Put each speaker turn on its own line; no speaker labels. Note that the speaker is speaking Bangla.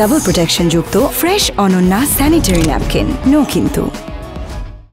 ডাবল প্রোটেকশন যুক্ত fresh Ananya sanitary napkin no কিন্তু।